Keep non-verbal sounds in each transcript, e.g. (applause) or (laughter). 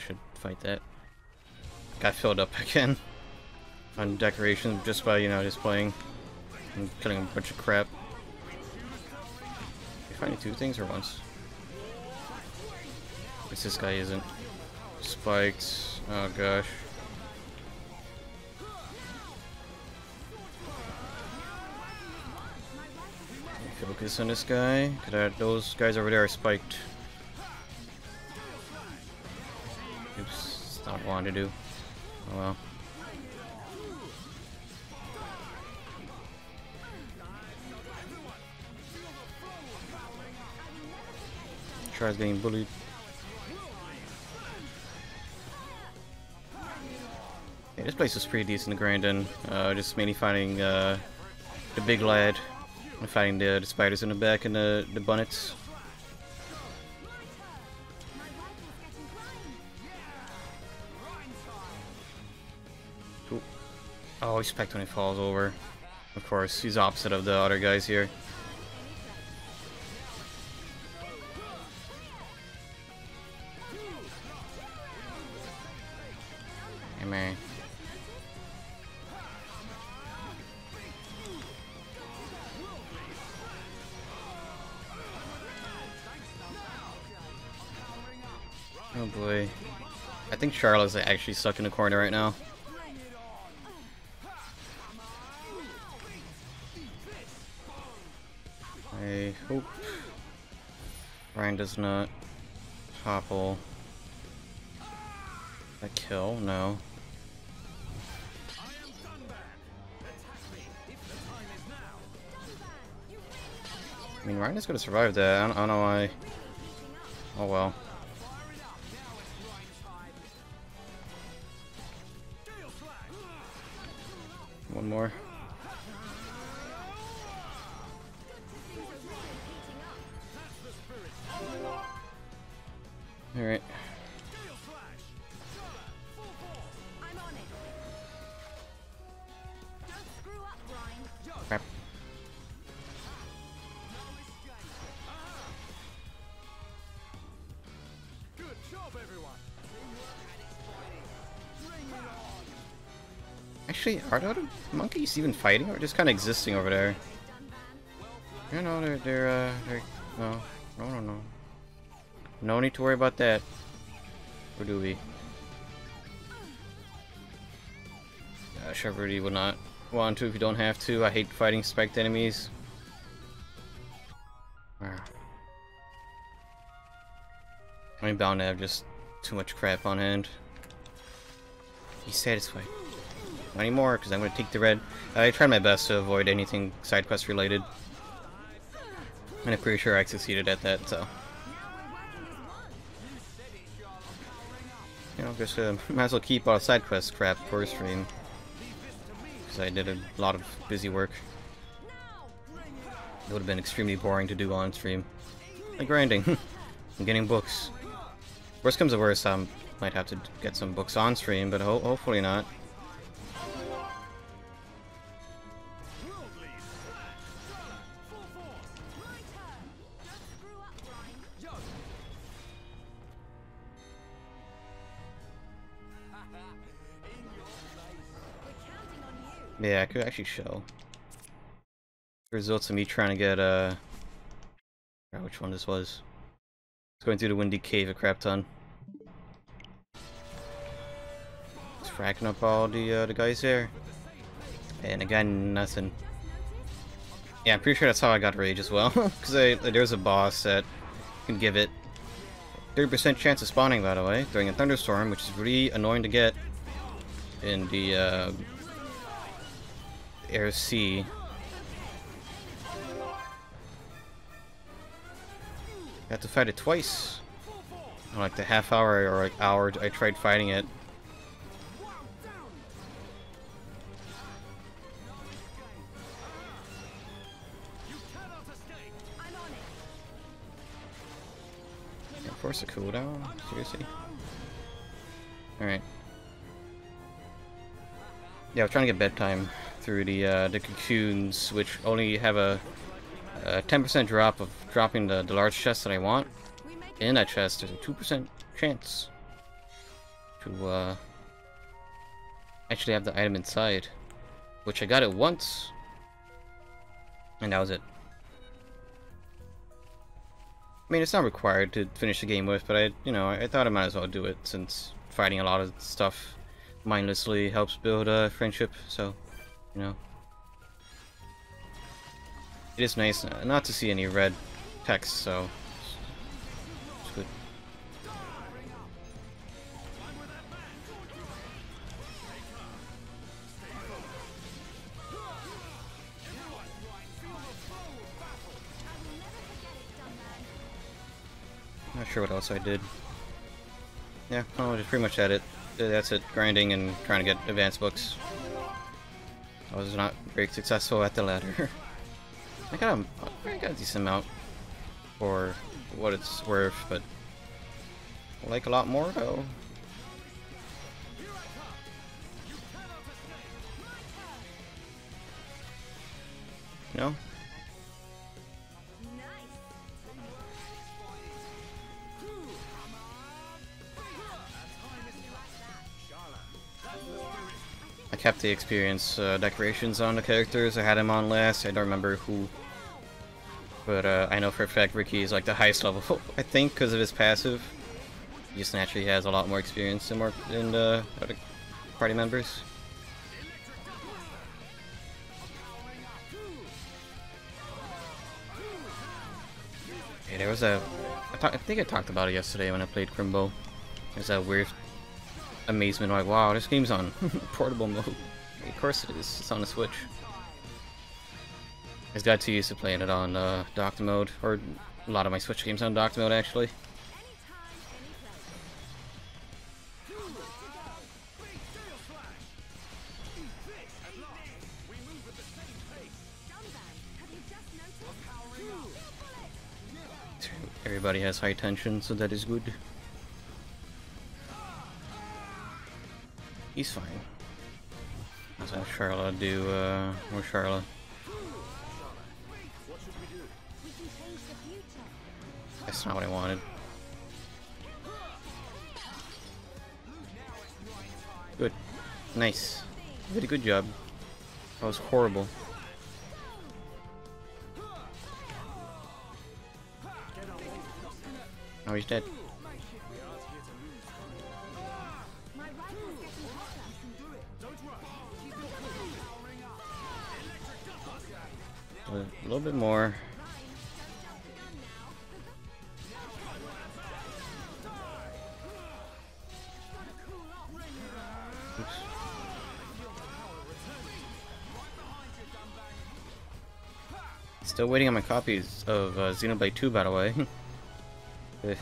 should fight that. Got filled up (laughs) again on decorations just by, you know, just playing and killing a bunch of crap. You finding two things or once? Guess this guy isn't. Spiked. Oh gosh. Focus on this guy. Those guys over there are spiked. Not wanted to do. Oh well. Tries getting bullied. Yeah, this place is pretty decent to grind in. Uh, just mainly finding uh, the big lad and fighting the, the spiders in the back and the, the bunnets. Oh, he's spec when he falls over. Of course, he's opposite of the other guys here. Hey man. Oh boy. I think Sharla's actually stuck in a corner right now. Does not topple a kill, no. I mean, Reyn is gonna survive that. I don't, I don't know why. Oh well. One more. Actually, are the monkeys even fighting or just kind of existing over there? You know, they're, they're, uh, they're, no, no, no, no. No need to worry about that. Or do we? Gosh, I really would not want to if you don't have to. I hate fighting spiked enemies. Ah. I'm bound to have just too much crap on hand. He's satisfied. Anymore, because I'm going to take the red. I tried my best to avoid anything side quest related. And I'm pretty sure I succeeded at that, so. You know, just uh, (laughs) might as well keep all side quest crap for stream. Because I did a lot of busy work. It would have been extremely boring to do on stream. Like grinding. (laughs) and getting books. Worst comes to worst, I might have to get some books on stream, but ho hopefully not. Yeah, I could actually show. Results of me trying to get, uh... I which one this was. It's going through the Windy Cave at crap ton. Just fracking up all the, uh, the guys there. And again, nothing. Yeah, I'm pretty sure that's how I got Rage as well. (laughs) Because there's a boss that can give it 30% chance of spawning, by the way, during a thunderstorm, which is really annoying to get in the uh, Air C. Have to fight it twice. In like the half hour or like hour I tried fighting it. Can't force a cooldown? Seriously? Alright. Yeah, I was trying to get bedtime through the uh, the cocoons, which only have a 10% drop of dropping the, the large chest that I want. In that chest, there's a 2% chance. to uh, actually have the item inside, which I got it once, and that was it. I mean, it's not required to finish the game with, but I, you know, I, thought I might as well do it since fighting a lot of stuff mindlessly helps build a friendship. So, you know, it is nice not to see any red text. So, it's good. Not sure what else I did. Yeah, well, pretty much at it. Uh, that's it, grinding and trying to get advanced books. I was not very successful at the latter. (laughs) I got a, I got a decent amount for what it's worth, but I like a lot more though. No? Kept the experience uh, decorations on the characters. I had him on last. I don't remember who. But uh, I know for a fact Riki is like the highest level, (laughs) I think, because of his passive. He just naturally has a lot more experience than, more, than uh, other party members. Okay, there was a... I, I think I talked about it yesterday when I played Crimbo. There's that weird amazement like, wow, this game's on (laughs) portable mode. Of course it is, it's on the Switch. I just got too used to playing it on uh, docked mode, or a lot of my Switch games on docked mode actually. Everybody has high tension, so that is good. He's fine. Let's have Sharla do, uh, more Sharla. That's not what I wanted. Good. Nice. You did a good job. That was horrible. Oh, he's dead. A little bit more. Still waiting on my copies of uh, Xenoblade 2, by the way. (laughs)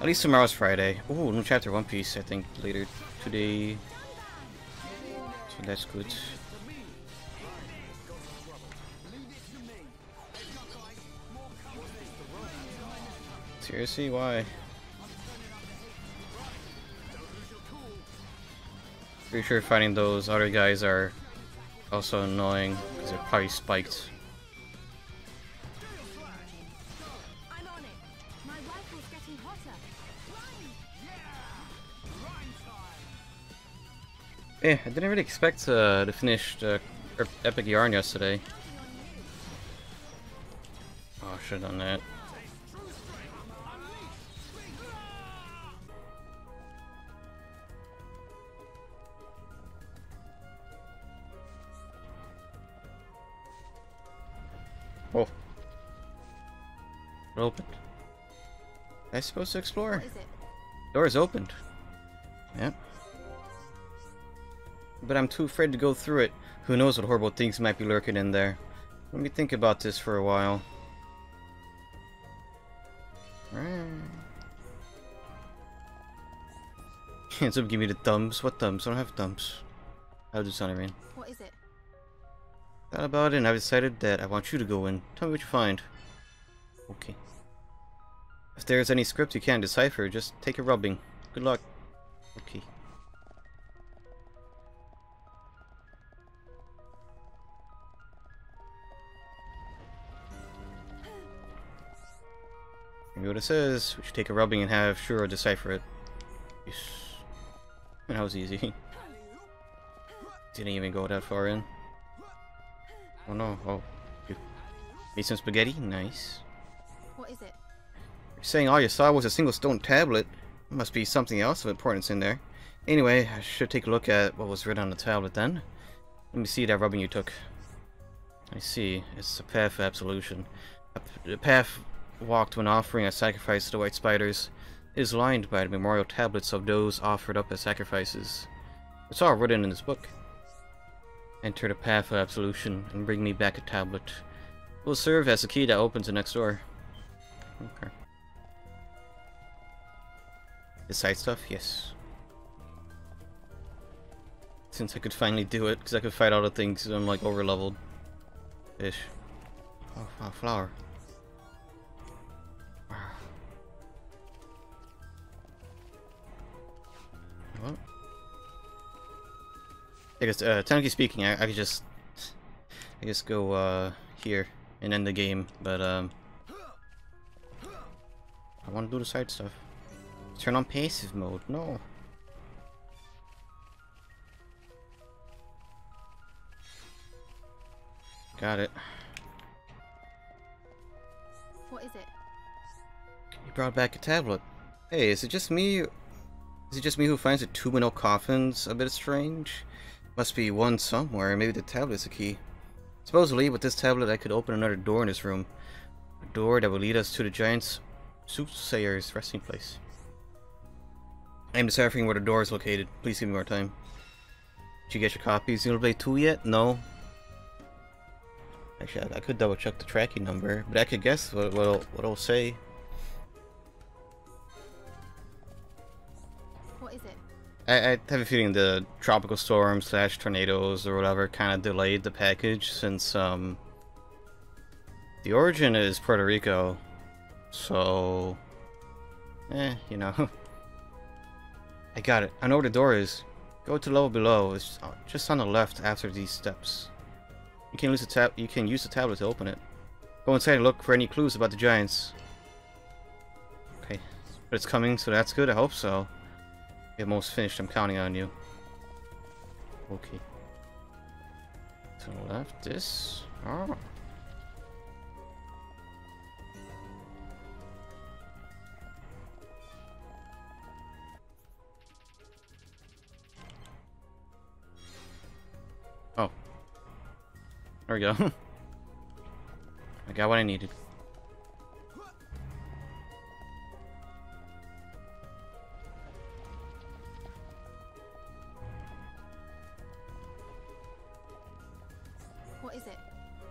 At least tomorrow's Friday. Oh, new chapter One Piece, I think, later today. So that's good. Seriously, why? Pretty sure fighting those other guys are also annoying because they're probably spiked. Yeah, I didn't really expect uh, to finish uh, Epic Yarn yesterday. Oh, I should have done that. Oh. It opened. Am I supposed to explore? Door is opened. Yep. But I'm too afraid to go through it. Who knows what horrible things might be lurking in there. Let me think about this for a while. (laughs) Hands up, give me the thumbs. What thumbs? I don't have thumbs. How does Sunny mean? What is it? Thought about it and I've decided that I want you to go in. Tell me what you find. Okay. If there's any script you can't decipher, just take a rubbing. Good luck. Okay. Maybe what it says. We should take a rubbing and have Shuro decipher it. Yes. That was easy. (laughs) Didn't even go that far in. Oh no, oh. You made some spaghetti? Nice. What is it? You're saying all you saw was a single stone tablet. Must be something else of importance in there. Anyway, I should take a look at what was written on the tablet then. Let me see that rubbing you took. I see. It's a path of absolution. A path walked when offering a sacrifice to the white spiders. It is lined by the memorial tablets of those offered up as sacrifices. It's all written in this book. Enter the path of absolution and bring me back a tablet. It will serve as the key that opens the next door. Okay. The side stuff? Yes. Since I could finally do it, because I could fight all the things, I'm like over leveled. Ish. Oh, flower. I guess, uh, technically speaking, I, I could just, I guess go, uh, here and end the game, but, um, I want to do the side stuff. Turn on passive mode, no. Got it. What is it? You brought back a tablet. Hey, is it just me? Is it just me who finds the two window coffins a bit strange? Must be one somewhere. Maybe the tablet's the key. Supposedly, with this tablet, I could open another door in this room. A door that will lead us to the giant's soothsayer's resting place. I am deciphering where the door is located. Please give me more time. Did you get your copies? You play 2 yet? No. Actually, I, I could double check the tracking number, but I could guess what, what, what it'll say. I, I have a feeling the tropical storm slash tornadoes or whatever kind of delayed the package since um the origin is Puerto Rico, so eh, you know. (laughs) I got it. I know where the door is. Go to level below. It's uh, just on the left after these steps. You can use the tab. You can use the tablet to open it. Go inside and look for any clues about the giants. Okay, but it's coming, so that's good. I hope so. Almost finished. I'm counting on you. Okay. To the left, this. Oh. Oh. There we go. (laughs) I got what I needed.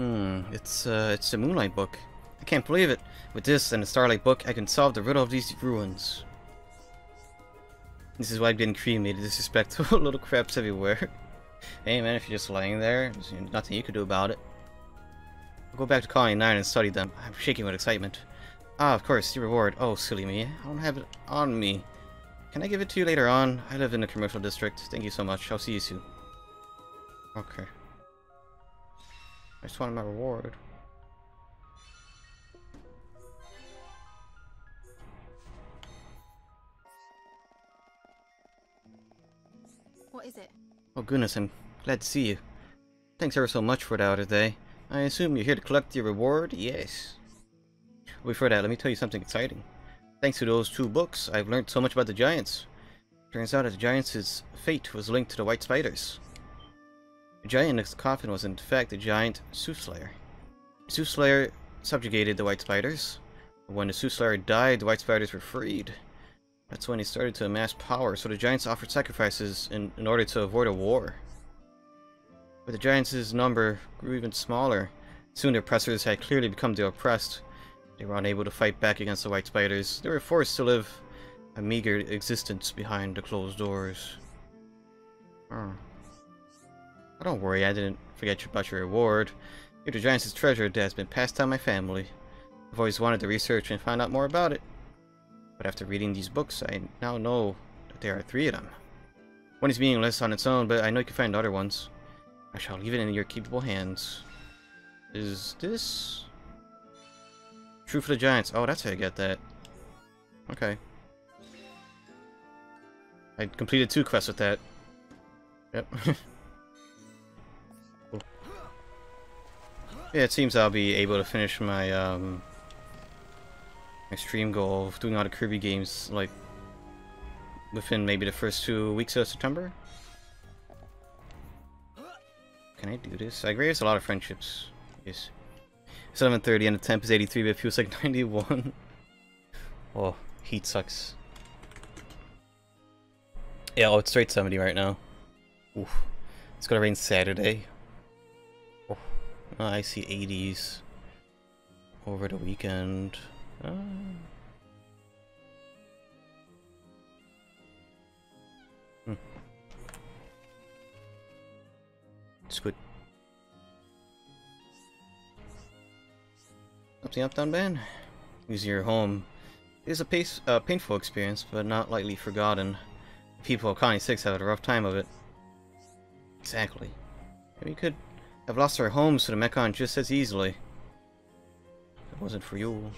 Hmm, it's uh, it's the Moonlight Book. I can't believe it. With this and the Starlight Book, I can solve the riddle of these ruins. This is why I'm getting cremated. Disrespectful (laughs) little craps everywhere. (laughs) hey man, if you're just laying there, there's nothing you can do about it. I'll go back to Colony 9 and study them. I'm shaking with excitement. Ah, of course, your reward. Oh, silly me. I don't have it on me. Can I give it to you later on? I live in the commercial district. Thank you so much. I'll see you soon. Okay. I just wanted my reward. What is it? Oh goodness, I'm glad to see you. Thanks ever so much for the other day. I assume you're here to collect your reward? Yes. Before that, let me tell you something exciting. Thanks to those two books, I've learned so much about the giants. Turns out that the giants' fate was linked to the white spiders. The giant in the coffin was in fact the giant Soothsayer. Soothsayer subjugated the white spiders. When the Soothsayer died, the white spiders were freed. That's when he started to amass power, so the giants offered sacrifices in, in order to avoid a war. But the giants' number grew even smaller. Soon the oppressors had clearly become the oppressed. They were unable to fight back against the white spiders. They were forced to live a meager existence behind the closed doors. Oh. Oh, don't worry, I didn't forget about your reward. The giant's treasure that has been passed down my family. I've always wanted to research and find out more about it. But after reading these books, I now know that there are three of them. One is meaningless on its own, but I know you can find other ones. I shall leave it in your capable hands. Is this... True for the Giants. Oh, that's how you get that. Okay. I completed two quests with that. Yep. (laughs) Yeah, it seems I'll be able to finish my um my stream goal of doing all the Kirby games like within maybe the first two weeks of September. Can I do this? I raised a lot of friendships. Yes. 730 and the temp is 83, but it feels like (laughs) 91. oh, heat sucks. Yeah, oh, it's straight 70 right now. Oof. It's gonna rain Saturday. Oh, I see 80s over the weekend. Uh... Hmm. It's good. Something up, down, man. Losing your home it is a pace, uh, painful experience, but not lightly forgotten. People of Colony 6 have had a rough time of it. Exactly. we could have lost our homes to the Mechon just as easily. If it wasn't for you.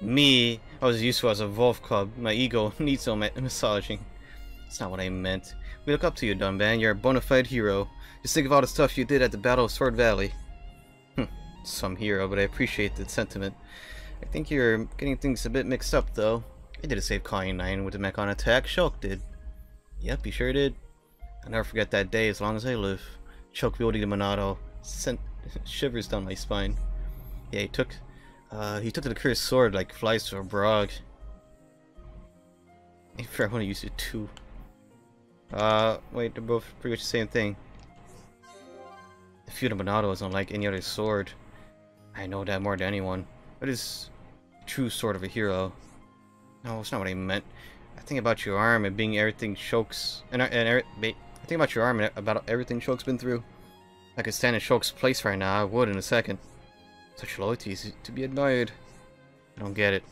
Me, I was useful as a Wolf Club. My ego (laughs) needs no massaging. That's not what I meant. We look up to you, Dunban. You're a bona fide hero. Just think of all the stuff you did at the Battle of Sword Valley. Hm, some hero, but I appreciate the sentiment. I think you're getting things a bit mixed up, though. I did a save Colony 9 with the Mechon attack. Shulk did. Yep, he sure did. I'll never forget that day as long as I live. Shulk wielding the Monado sent (laughs) shivers down my spine. Yeah, he took uh, he took to the cursed sword like flies to a brog. I forgot I want to use it too. Uh, wait, they're both pretty much the same thing. The feud of Monado is unlike any other sword. I know that more than anyone. But It is true sort of a hero. No, it's not what I meant. I think about your arm and being everything chokes and and er, I think about your arm and about everything Shulk's been through. I could stand in Shulk's place right now. I would in a second. Such loyalty is to be admired. I don't get it.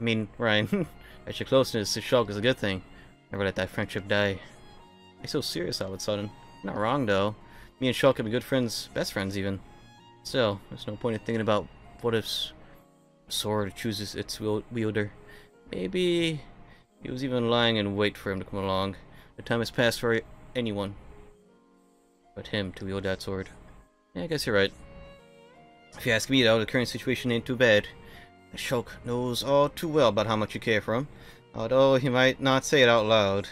I mean, (laughs) Reyn, that your closeness to Shulk is a good thing. Never let that friendship die. Why so serious all of a sudden? Not wrong though. Me and Shulk could be good friends, best friends even. Still, there's no point in thinking about what if sword chooses its wielder. Maybe he was even lying in wait for him to come along. The time has passed for anyone but him to wield that sword. Yeah, I guess you're right. If you ask me though, the current situation ain't too bad. Shulk knows all too well about how much you care for him, although he might not say it out loud.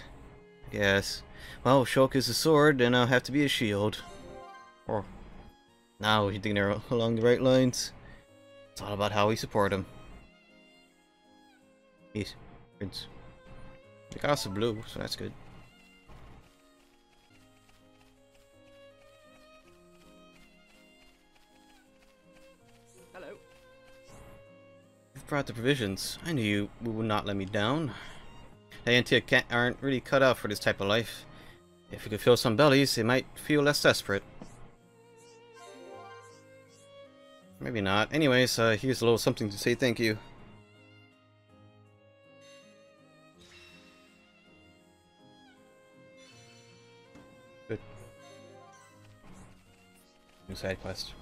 I guess. Well, Shulk is a sword, then I'll have to be a shield. Or, now you think along the right lines? It's all about how we support him. He's Prince. The castle blue, so that's good. Brought the provisions. I knew you would not let me down. High Entia aren't really cut out for this type of life. If we could fill some bellies, they might feel less desperate. Maybe not. Anyways, uh, here's a little something to say thank you. Good. New side quest.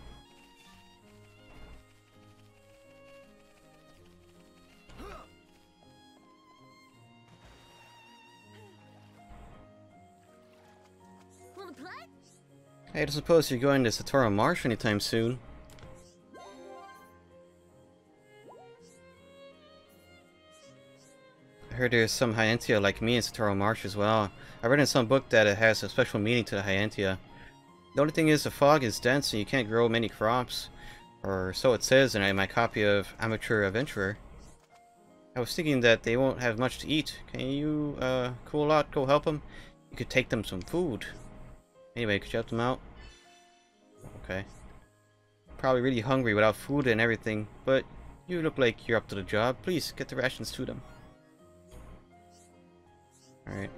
I don't suppose you're going to Satorl Marsh anytime soon. I heard there's some High Entia like me in Satorl Marsh as well. I read in some book that it has a special meaning to the High Entia. The only thing is the fog is dense and you can't grow many crops. Or so it says in my copy of Amateur Adventurer. I was thinking that they won't have much to eat. Can you, uh, cool out, go help them? You could take them some food. Anyway, could you help them out? Okay. Probably really hungry without food and everything, but you look like you're up to the job. Please, get the rations to them. Alright.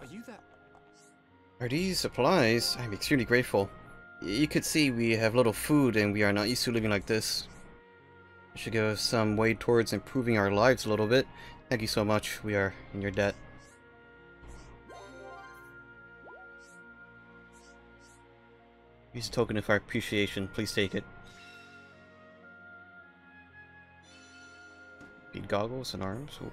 Are you that? Are these supplies? I'm extremely grateful. You could see we have little food and we are not used to living like this should go some way towards improving our lives a little bit. Thank you so much. We are in your debt. Use a token of our appreciation. Please take it. Need goggles and arms. Ooh.